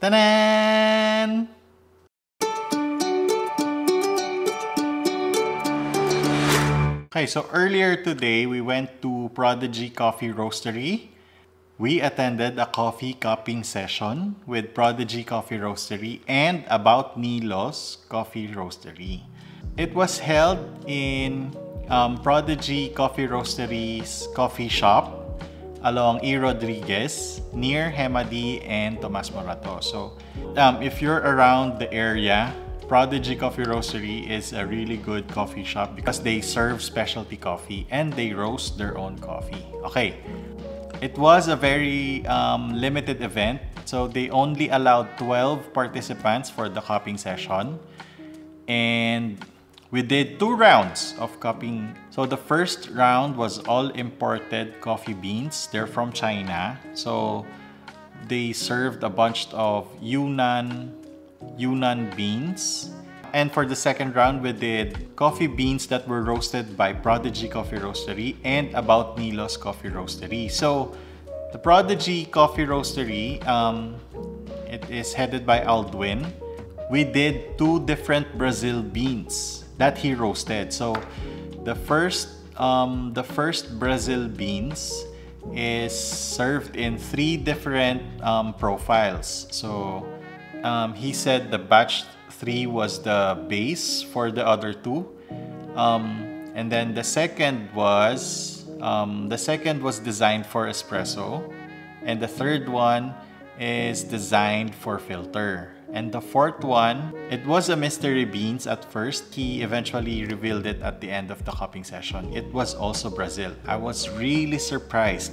Ta-nan! Okay, so earlier today we went to Prodigy Coffee Roastery. We attended a coffee cupping session with Prodigy Coffee Roastery and About Neilo's Coffee Roastery. It was held in um, Prodigy Coffee Roastery's coffee shop along E. Rodriguez near Hemady and Tomas Morato. So um, if you're around the area, Prodigy Coffee Roastery is a really good coffee shop because they serve specialty coffee and they roast their own coffee. Okay, it was a very um, limited event, so they only allowed 12 participants for the cupping session. And we did two rounds of cupping. So the first round was all imported coffee beans. They're from China. So they served a bunch of Yunnan Yunnan beans. And for the second round, we did coffee beans that were roasted by Prodigy Coffee Roastery and About Neilo's Coffee Roastery. So, the Prodigy Coffee Roastery, um, it is headed by Aldwin. We did two different Brazil beans that he roasted. So, the first, um, the first Brazil beans is served in three different um, profiles. So, um, he said the batch 3 was the base for the other two. Um, and then the second was um, the second was designed for espresso and the third one is designed for filter. And the fourth one, it was a mystery beans at first. He eventually revealed it at the end of the cupping session. It was also Brazil. I was really surprised.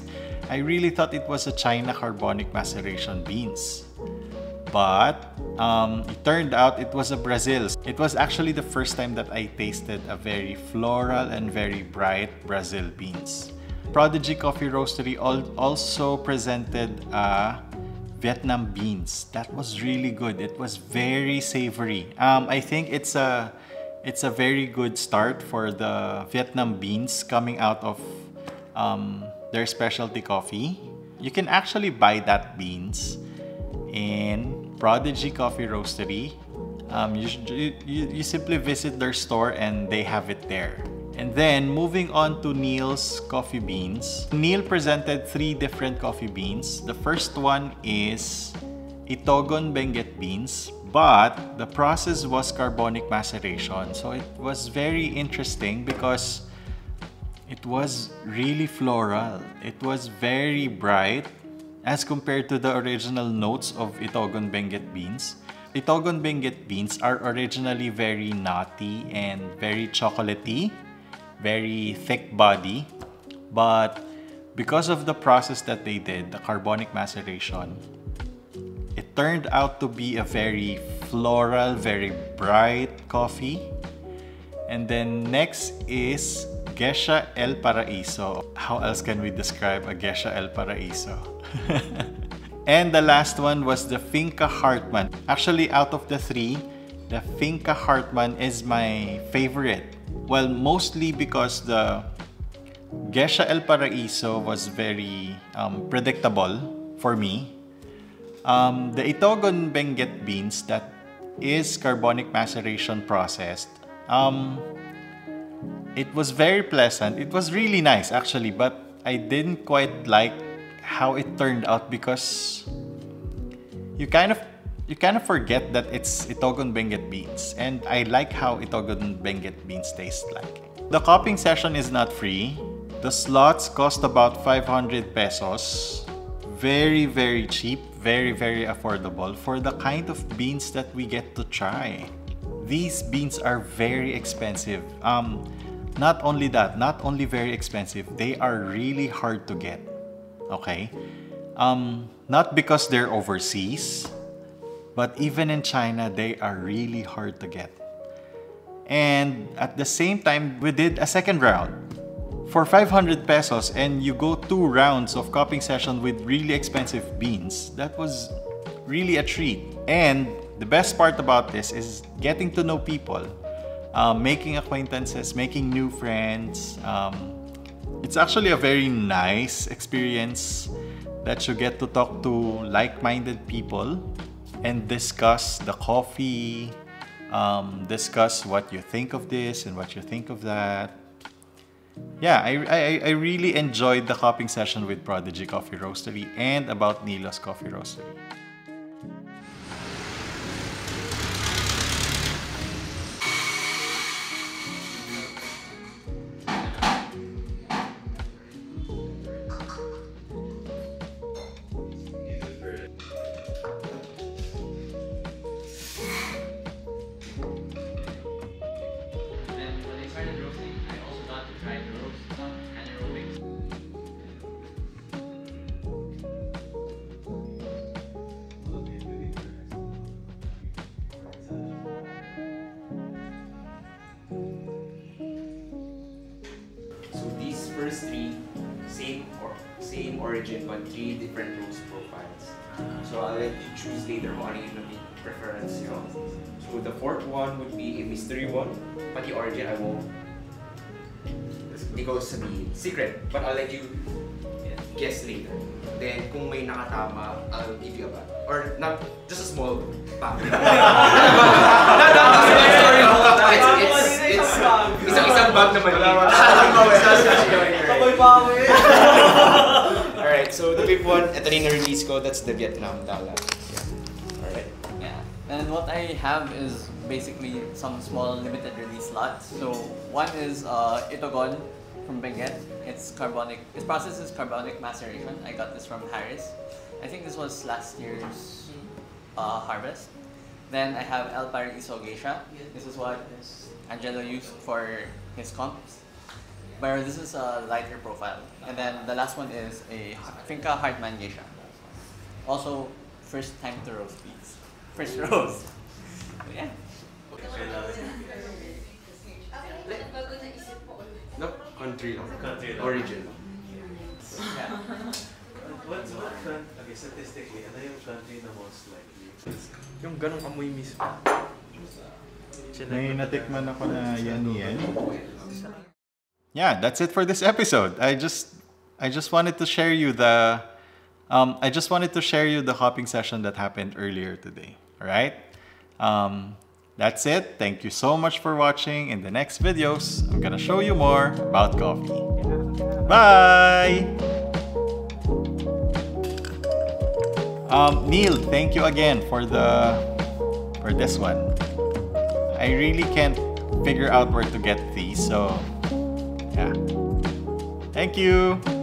I really thought it was a China carbonic maceration beans but um, it turned out it was a Brazil. It was actually the first time that I tasted a very floral and very bright Brazil beans. Prodigy Coffee Roastery also presented uh, Vietnam beans. That was really good. It was very savory. Um, I think it's a it's a very good start for the Vietnam beans coming out of um, their specialty coffee. You can actually buy that beans in Prodigy Coffee Roastery. Um, you, you, you simply visit their store and they have it there. And then moving on to Neil's coffee beans. Neil presented three different coffee beans. The first one is Itogon Benguet beans, but the process was carbonic maceration. So it was very interesting because it was really floral. It was very bright as compared to the original notes of Itogon Benguet beans. Itogon Benguet beans are originally very nutty and very chocolatey, very thick body, but because of the process that they did, the carbonic maceration, it turned out to be a very floral, very bright coffee. And then next is Gesha El Paraiso. How else can we describe a Gesha El Paraiso? and the last one was the Finca Hartmann. Actually, out of the three, the Finca Hartmann is my favorite. Well, mostly because the Gesha El Paraiso was very um, predictable for me. Um, the Itogon Benguet beans that is carbonic maceration processed um, it was very pleasant. It was really nice actually, but I didn't quite like how it turned out because you kind of you kind of forget that it's Itogon Benguet beans and I like how Itogon Benguet beans taste like. The cupping session is not free. The slots cost about 500 pesos. Very, very cheap, very, very affordable for the kind of beans that we get to try. These beans are very expensive. Um, not only that, not only very expensive, they are really hard to get. Okay? Um, not because they're overseas, but even in China, they are really hard to get. And at the same time, we did a second round for 500 pesos and you go two rounds of cupping session with really expensive beans. That was really a treat. And the best part about this is getting to know people um, making acquaintances, making new friends. Um, it's actually a very nice experience that you get to talk to like-minded people and discuss the coffee, um, discuss what you think of this and what you think of that. Yeah, I, I, I really enjoyed the cupping session with Prodigy Coffee Roastery and about Neilo's Coffee Roastery. Three, same or same origin but three different roast profiles. So I'll let you choose later kung ano yung preference nyo. So the fourth one would be a mystery one. Pati origin, I won't ko sabihin. Secret, but I'll let you guess later. Then kung may nakatama, I'll give you a bag. Or not, just a small bag. no, no, no, sorry. It's, it's, it's, isang-isang bag na maliit. Alright, so the big one, ito rin na-release ko, that's the Vietnam Dala. Yeah. Alright. Yeah. And what I have is basically some small limited release lots. So one is uh, Itogon from Benguet. It's carbonic. Its process is carbonic maceration. I got this from Harris. I think this was last year's uh, harvest. Then I have El Paraiso Geisha. This is what Angelo used for his comps. But this is a lighter profile. And then the last one is a Finca Hartmann Geisha. Also, first time to roast these. First roast. So, yeah. No, country lang. Country lang. Origin lang. yeah. What's what country? Okay, statistically, ano yung country na most likely? Yung ganong amoy mismo. May natikman ako na yan yan. Yeah, that's it for this episode. I just I just wanted to share you the um, I just wanted to share you the cupping session that happened earlier today. All right? Um, that's it. Thank you so much for watching. In the next videos, I'm gonna show you more about coffee. Bye! Um, Neil, thank you again for the for this one. I really can't figure out where to get these, so yeah. Thank you.